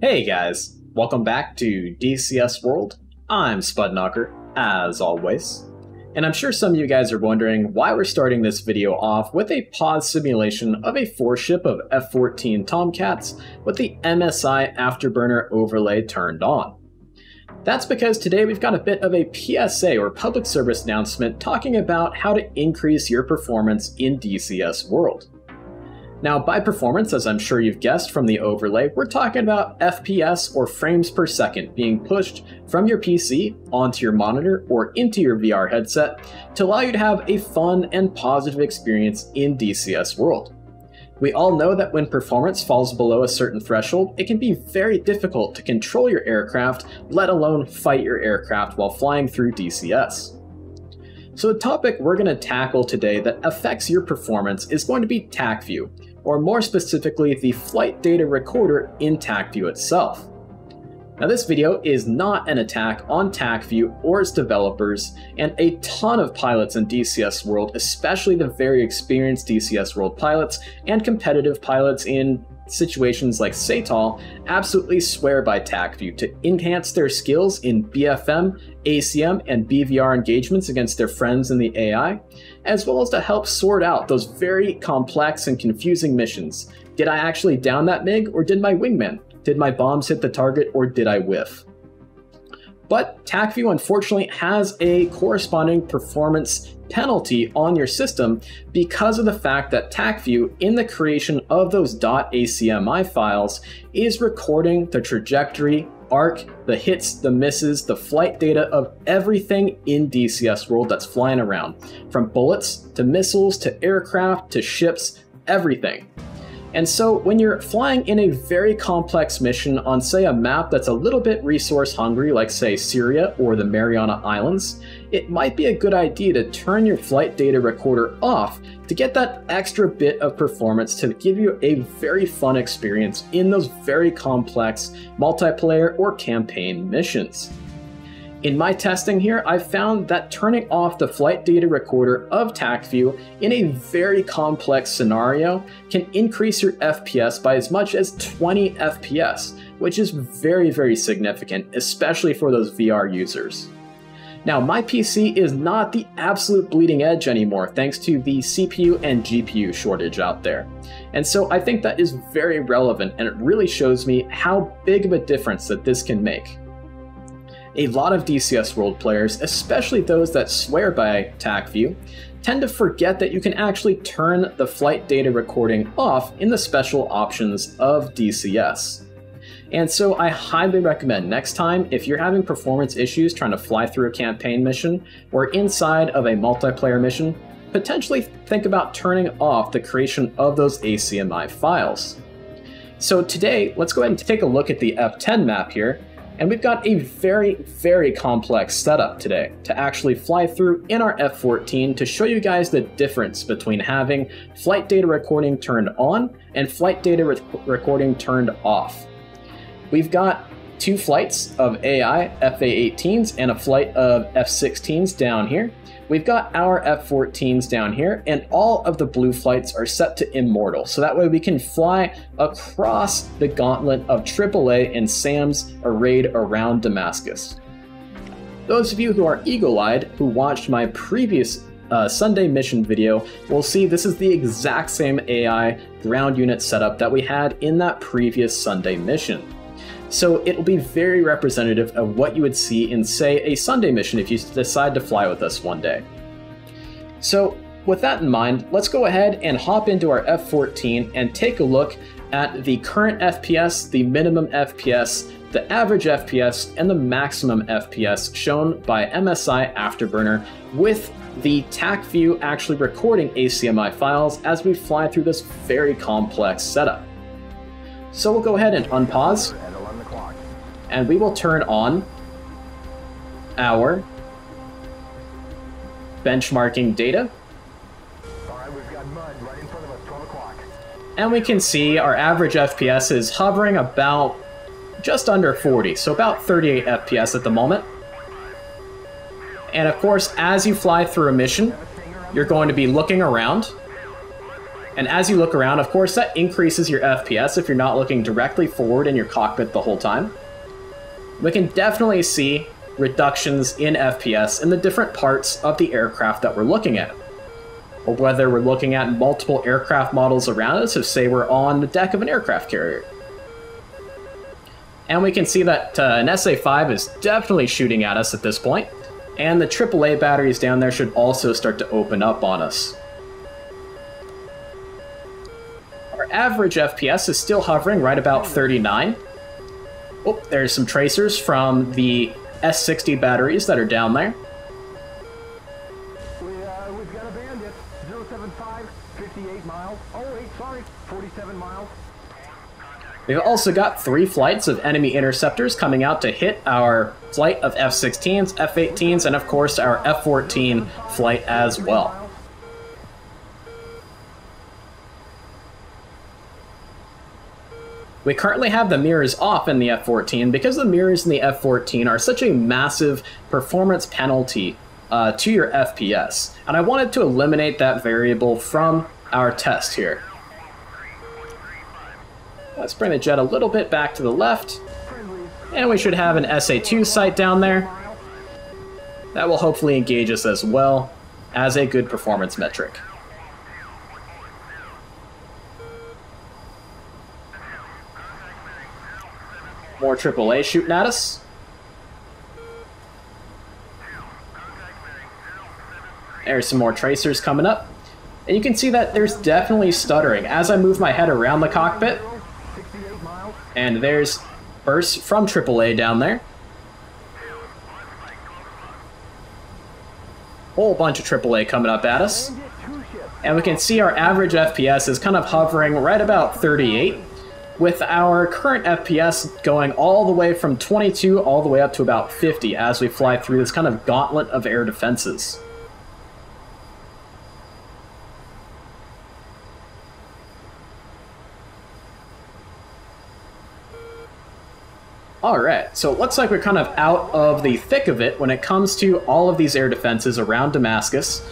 Hey guys, welcome back to DCS World. I'm Spudknocker, as always. And I'm sure some of you guys are wondering why we're starting this video off with a pause simulation of a four ship of F-14 Tomcats with the MSI Afterburner overlay turned on. That's because today we've got a bit of a PSA or public service announcement talking about how to increase your performance in DCS World. Now, by performance, as I'm sure you've guessed from the overlay, we're talking about FPS or frames per second being pushed from your PC onto your monitor or into your VR headset to allow you to have a fun and positive experience in DCS World. We all know that when performance falls below a certain threshold, it can be very difficult to control your aircraft, let alone fight your aircraft while flying through DCS. So the topic we're going to tackle today that affects your performance is going to be TACView, or more specifically, the flight data recorder in TACView itself. Now this video is not an attack on TACView or its developers, and a ton of pilots in DCS World, especially the very experienced DCS World pilots and competitive pilots in situations like SATAL, absolutely swear by TACView to enhance their skills in BFM, ACM, and BVR engagements against their friends in the AI, as well as to help sort out those very complex and confusing missions. Did I actually down that MiG, or did my wingman? Did my bombs hit the target, or did I whiff? But TACView unfortunately has a corresponding performance penalty on your system because of the fact that TACView, in the creation of those .acmi files, is recording the trajectory, arc, the hits, the misses, the flight data of everything in DCS World that's flying around, from bullets to missiles to aircraft to ships, everything. And so when you're flying in a very complex mission on say a map that's a little bit resource hungry like say Syria or the Mariana Islands, it might be a good idea to turn your flight data recorder off to get that extra bit of performance to give you a very fun experience in those very complex multiplayer or campaign missions. In my testing here, I've found that turning off the flight data recorder of TACView in a very complex scenario can increase your FPS by as much as 20 FPS, which is very, very significant, especially for those VR users. Now, my PC is not the absolute bleeding edge anymore thanks to the CPU and GPU shortage out there. And so I think that is very relevant and it really shows me how big of a difference that this can make. A lot of DCS World players, especially those that swear by TACView, tend to forget that you can actually turn the flight data recording off in the special options of DCS. And so I highly recommend next time if you're having performance issues trying to fly through a campaign mission or inside of a multiplayer mission, potentially think about turning off the creation of those ACMI files. So today, let's go ahead and take a look at the F10 map here and we've got a very, very complex setup today to actually fly through in our F-14 to show you guys the difference between having flight data recording turned on and flight data re recording turned off. We've got two flights of AI FA-18s and a flight of F-16s down here. We've got our F-14s down here, and all of the blue flights are set to Immortal, so that way we can fly across the gauntlet of AAA and SAM's arrayed around Damascus. Those of you who are eagle-eyed, who watched my previous uh, Sunday mission video, will see this is the exact same AI ground unit setup that we had in that previous Sunday mission. So it'll be very representative of what you would see in, say, a Sunday mission if you decide to fly with us one day. So with that in mind, let's go ahead and hop into our F-14 and take a look at the current FPS, the minimum FPS, the average FPS, and the maximum FPS shown by MSI Afterburner with the TACView actually recording ACMI files as we fly through this very complex setup. So we'll go ahead and unpause and we will turn on our benchmarking data. And we can see our average FPS is hovering about just under 40, so about 38 FPS at the moment. And of course, as you fly through a mission, you're going to be looking around. And as you look around, of course, that increases your FPS if you're not looking directly forward in your cockpit the whole time. We can definitely see reductions in FPS in the different parts of the aircraft that we're looking at. Or whether we're looking at multiple aircraft models around us, if say we're on the deck of an aircraft carrier. And we can see that uh, an SA-5 is definitely shooting at us at this point, and the AAA batteries down there should also start to open up on us. Our average FPS is still hovering right about 39. Oh, there's some tracers from the S60 batteries that are down there. We, uh, we've got a bandit. 075, 58 miles. Oh, wait, sorry, 47 miles. We've also got three flights of enemy interceptors coming out to hit our flight of F-16s, F-18s, and of course our F-14 flight as well. We currently have the mirrors off in the F-14 because the mirrors in the F-14 are such a massive performance penalty uh, to your FPS, and I wanted to eliminate that variable from our test here. Let's bring the jet a little bit back to the left, and we should have an SA-2 site down there. That will hopefully engage us as well as a good performance metric. More AAA shooting at us. There's some more tracers coming up. And you can see that there's definitely stuttering as I move my head around the cockpit. And there's bursts from AAA down there. Whole bunch of AAA coming up at us. And we can see our average FPS is kind of hovering right about 38 with our current FPS going all the way from 22 all the way up to about 50 as we fly through this kind of gauntlet of air defenses. Alright, so it looks like we're kind of out of the thick of it when it comes to all of these air defenses around Damascus.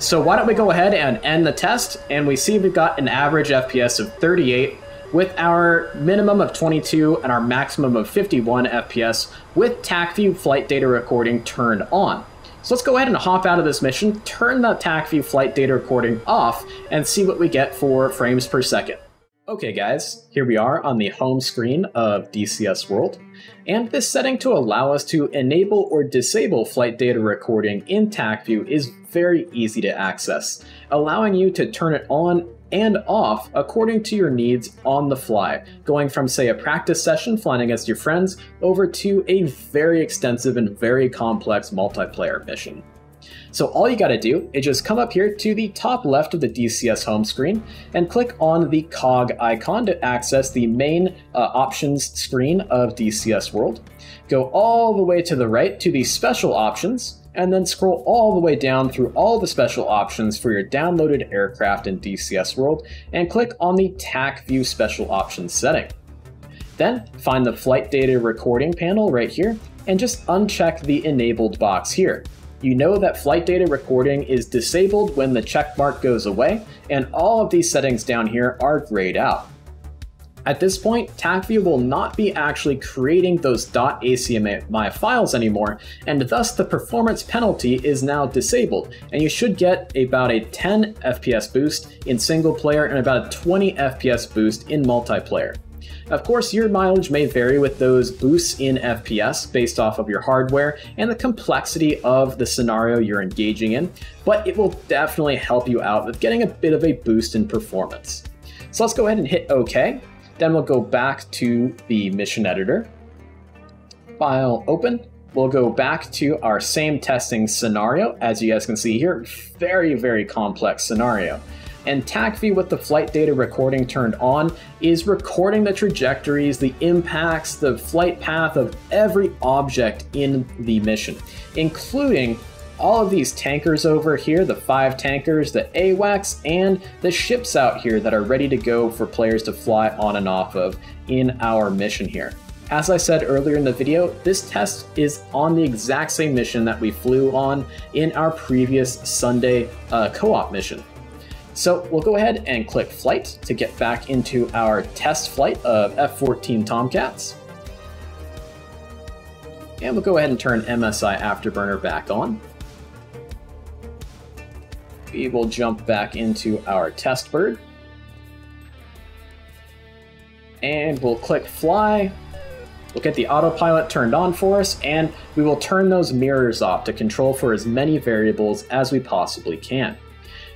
So why don't we go ahead and end the test, and we see we've got an average FPS of 38 with our minimum of 22 and our maximum of 51 FPS with TacView flight data recording turned on. So let's go ahead and hop out of this mission, turn the TacView flight data recording off, and see what we get for frames per second. Okay guys, here we are on the home screen of DCS World, and this setting to allow us to enable or disable flight data recording in TacView is very easy to access, allowing you to turn it on and off according to your needs on the fly, going from, say, a practice session flying against your friends over to a very extensive and very complex multiplayer mission. So all you gotta do is just come up here to the top left of the DCS home screen and click on the cog icon to access the main uh, options screen of DCS World. Go all the way to the right to the special options, and then scroll all the way down through all the special options for your downloaded aircraft in DCS World and click on the TAC View Special Options setting. Then find the flight data recording panel right here and just uncheck the enabled box here. You know that flight data recording is disabled when the check mark goes away, and all of these settings down here are grayed out. At this point, TacView will not be actually creating those .acmi files anymore, and thus the performance penalty is now disabled, and you should get about a 10 FPS boost in single player and about a 20 FPS boost in multiplayer. Of course, your mileage may vary with those boosts in FPS based off of your hardware and the complexity of the scenario you're engaging in, but it will definitely help you out with getting a bit of a boost in performance. So let's go ahead and hit OK. Then we'll go back to the mission editor. File open. We'll go back to our same testing scenario. As you guys can see here, very, very complex scenario. And TacView with the flight data recording turned on is recording the trajectories, the impacts, the flight path of every object in the mission, including all of these tankers over here, the five tankers, the AWACS, and the ships out here that are ready to go for players to fly on and off of in our mission here. As I said earlier in the video, this test is on the exact same mission that we flew on in our previous Sunday uh, co-op mission. So we'll go ahead and click Flight to get back into our test flight of F-14 Tomcats. And we'll go ahead and turn MSI Afterburner back on. We will jump back into our test bird. And we'll click Fly. We'll get the autopilot turned on for us, and we will turn those mirrors off to control for as many variables as we possibly can.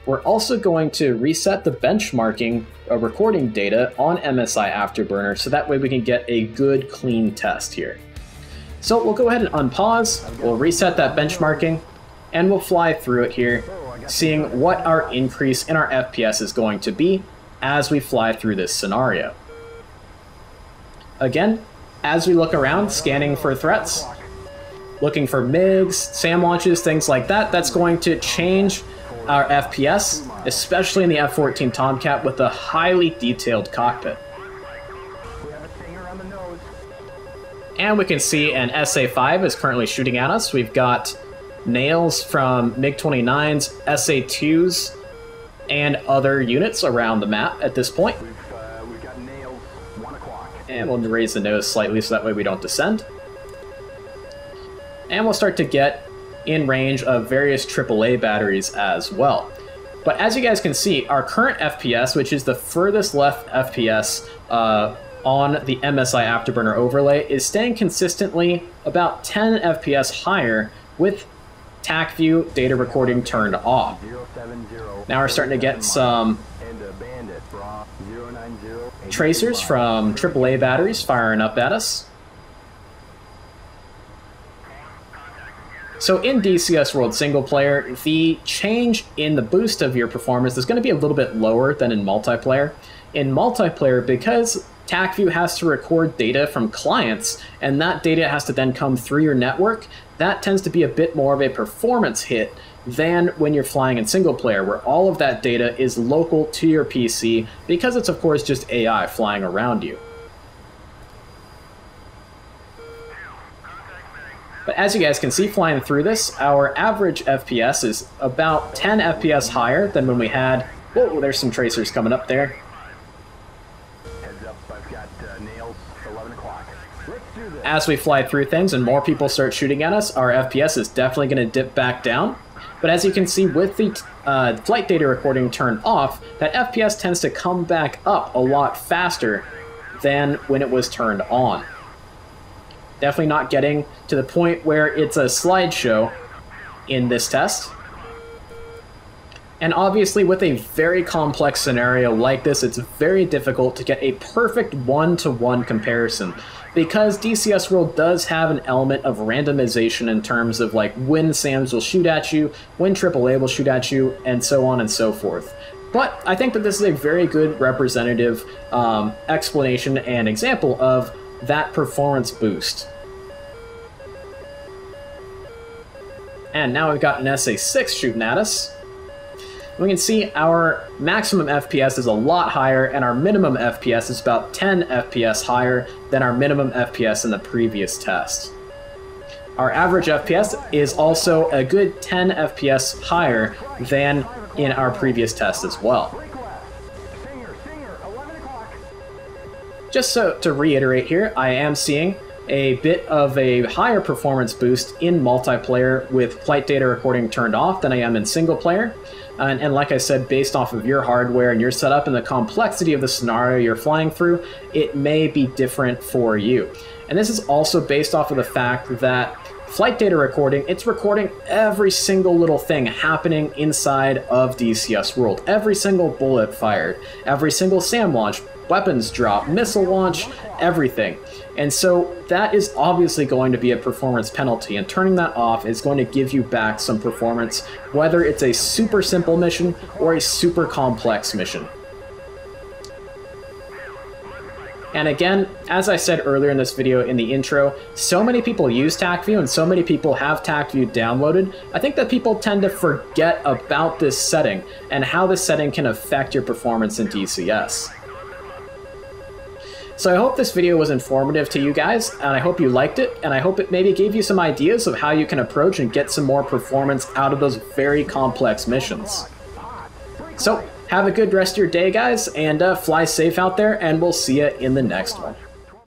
We're also going to reset the benchmarking uh, recording data on MSI Afterburner so that way we can get a good clean test here. So we'll go ahead and unpause, we'll reset that benchmarking, and we'll fly through it here, seeing what our increase in our FPS is going to be as we fly through this scenario. Again, as we look around, scanning for threats, looking for MiGs, SAM launches, things like that, that's going to change our FPS, especially in the F-14 Tomcat with a highly detailed cockpit. And we can see an SA-5 is currently shooting at us. We've got nails from MiG-29s, SA-2s, and other units around the map at this point. And we'll raise the nose slightly so that way we don't descend. And we'll start to get in range of various AAA batteries as well. But as you guys can see, our current FPS, which is the furthest left FPS uh, on the MSI Afterburner overlay, is staying consistently about 10 FPS higher with TACView data recording turned off. Now we're starting to get some tracers from AAA batteries firing up at us. So in DCS World single player, the change in the boost of your performance is going to be a little bit lower than in multiplayer. In multiplayer, because TACView has to record data from clients, and that data has to then come through your network, that tends to be a bit more of a performance hit than when you're flying in single player, where all of that data is local to your PC because it's, of course, just AI flying around you. But as you guys can see flying through this, our average FPS is about 10 FPS higher than when we had... Whoa, there's some tracers coming up there. As we fly through things and more people start shooting at us, our FPS is definitely going to dip back down. But as you can see with the uh, flight data recording turned off, that FPS tends to come back up a lot faster than when it was turned on. Definitely not getting to the point where it's a slideshow in this test. And obviously, with a very complex scenario like this, it's very difficult to get a perfect one to one comparison. Because DCS World does have an element of randomization in terms of like when SAMs will shoot at you, when AAA will shoot at you, and so on and so forth. But I think that this is a very good representative um, explanation and example of that performance boost. And now we've got an SA6 shooting at us. We can see our maximum FPS is a lot higher, and our minimum FPS is about 10 FPS higher than our minimum FPS in the previous test. Our average FPS is also a good 10 FPS higher than in our previous test as well. Just so to reiterate here, I am seeing a bit of a higher performance boost in multiplayer with flight data recording turned off than I am in single player. And, and, like I said, based off of your hardware and your setup and the complexity of the scenario you're flying through, it may be different for you. And this is also based off of the fact that flight data recording, it's recording every single little thing happening inside of DCS World. Every single bullet fired, every single SAM launch, weapons drop, missile launch, everything. And so that is obviously going to be a performance penalty, and turning that off is going to give you back some performance, whether it's a super simple mission or a super complex mission. And again, as I said earlier in this video in the intro, so many people use TACView and so many people have TACView downloaded, I think that people tend to forget about this setting and how this setting can affect your performance in DCS. So I hope this video was informative to you guys, and I hope you liked it, and I hope it maybe gave you some ideas of how you can approach and get some more performance out of those very complex missions. So, Have a good rest of your day, guys, and uh, fly safe out there, and we'll see you in the next one.